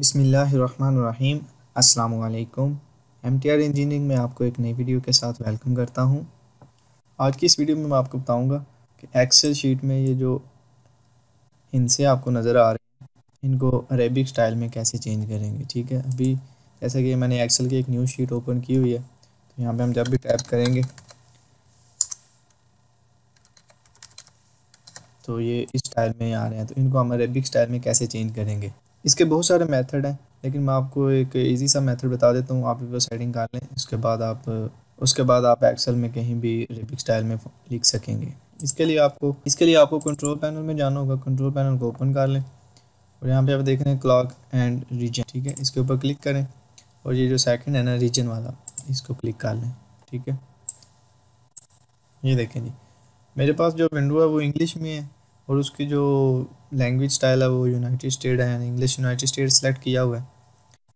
बिसमीम अस्सलाम M T R engineering में आपको एक नई वीडियो के साथ वेलकम करता हूँ। आज की इस वीडियो में मैं आपको बताऊँगा कि एक्सेल शीट में ये जो इनसे आपको नज़र आ रहे हैं, इनको अरेबिक स्टाइल में कैसे चेंज करेंगे, ठीक है? अभी जैसा कि मैंने एक्सेल की एक न्यू शीट ओपन की हुई है तो यहाँ पे हम जब भी टैप करेंगे तो ये इस स्टाइल में आ रहे हैं। तो इनको हम अरेबिक स्टाइल में कैसे चेंज करेंगे? इसके बहुत सारे मेथड हैं, लेकिन मैं आपको एक इजी सा मेथड बता देता हूँ, आप वो सेटिंग कर लें, उसके बाद आप, उसके बाद आप एक्सेल में कहीं भी रेबिक स्टाइल में लिख सकेंगे। इसके लिए आपको, इसके लिए आपको कंट्रोल पैनल में जाना होगा कंट्रोल पैनल को ओपन कर लें, और यहाँ पे आप देख रहे हैं क्लॉक एंड रीजन ठीक है? इसके ऊपर क्लिक करें, और ये जो सेकंड है ना रीजन वाला, इसको क्लिक कर लें, ठीक है? ये देखें जी, मेरे पास जो विंडो है, वो इंग्लिश में है और उसकी जो लैंग्वेज स्टाइल है वो यूनाइटेड स्टेट है इंग्लिश यूनाइटेड स्टेट सेलेक्ट किया हुआ है।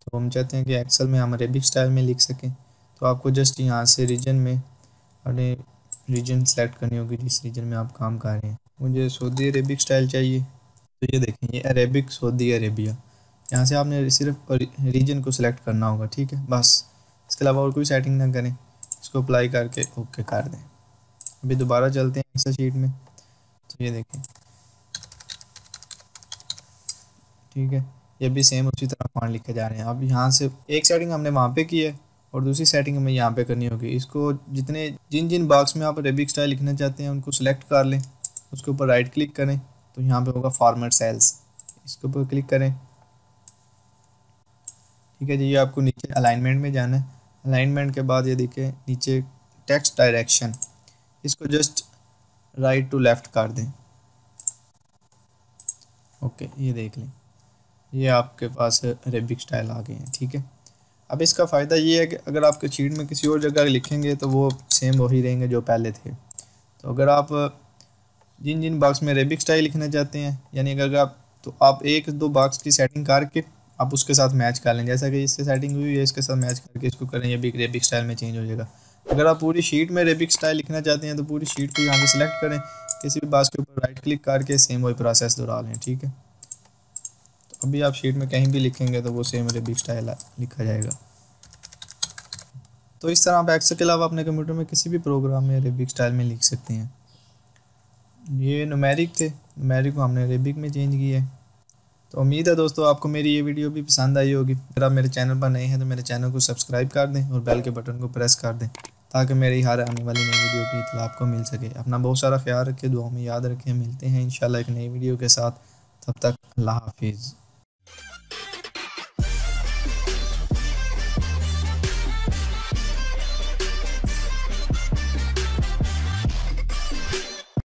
तो हम चाहते हैं कि एक्सेल में हम अरेबिक स्टाइल में लिख सकें। तो आपको जस्ट यहाँ से रीजन में अपने रीजन सेलेक्ट करनी होगी, जिस रीजन में आप काम कर रहे हैं। मुझे सऊदी अरेबिक स्टाइल चाहिए। तो ये देखें, ये अरेबिक सऊदी अरेबिया यहाँ से आपने सिर्फ़ रीजन को सिलेक्ट करना होगा, ठीक है? बस। इसके अलावा और कोई सेटिंग ना करें। इसको अप्लाई करके ओके कर दें। अभी दोबारा चलते हैं एक्सेल शीट में। तो ये देखें। ठीक है? ये भी सेम उसी तरह फॉन्ट लिखे जा रहे हैं। अब यहाँ से एक सेटिंग हमने वहाँ पे की है और दूसरी सेटिंग हमें यहाँ पे करनी होगी। इसको जितने, जिन जिन बॉक्स में आप रेबिक स्टाइल लिखना चाहते हैं, उनको सेलेक्ट कर लें। उसके ऊपर राइट क्लिक करें। तो यहाँ पे होगा फॉर्मेट सेल्स इसके ऊपर क्लिक करें। ठीक है जी, ये आपको नीचे अलाइनमेंट में जाना है। अलाइनमेंट के बाद ये देखें, नीचे टेक्स्ट डायरेक्शन इसको जस्ट राइट टू लेफ़्ट कर दें। ओके ये देख लें। ये आपके पास अरेबिक स्टाइल आ गए हैं, ठीक है? अब इसका फ़ायदा ये है कि अगर आपके शीट में किसी और जगह लिखेंगे तो वो सेम वही रहेंगे जो पहले थे। तो अगर आप जिन जिन बॉक्स में अरेबिक स्टाइल लिखना चाहते हैं, यानी अगर आप तो आप एक दो बॉक्स की सेटिंग करके आप उसके साथ मैच कर लें। जैसा कि इससे सेटिंग हुई है, इसके साथ मैच करके इसको करें, ये भी रेबिक स्टाइल में चेंज हो जाएगा। अगर आप पूरी शीट में रेबिक स्टाइल लिखना चाहते हैं तो पूरी शीट को यहाँ पे सिलेक्ट करें, किसी भी बॉक्स के ऊपर राइट क्लिक करके सेम वही प्रोसेस दोहरा लें, ठीक है? अभी आप शीट में कहीं भी लिखेंगे तो वो सेम अरेबिक स्टाइल लिखा जाएगा। तो इस तरह आप एक्सेल के अलावा अपने कंप्यूटर में किसी भी प्रोग्राम में अरेबिक स्टाइल में लिख सकते हैं। ये नुमेरिक थे। नुमेरिक को हमने अरेबिक में चेंज किया है। तो उम्मीद है दोस्तों, आपको मेरी ये वीडियो भी पसंद आई होगी। अगर आप मेरे चैनल पर नए हैं तो मेरे चैनल को सब्सक्राइब कर दें और बेल के बटन को प्रेस कर दें ताकि मेरी हर आने वाली नई वीडियो की इतला आपको मिल सके। अपना बहुत सारा ख्याल रखें दुआ में याद रखें। मिलते हैं इन एक नई वीडियो के साथ। तब तक अल्लाह हाफिज़।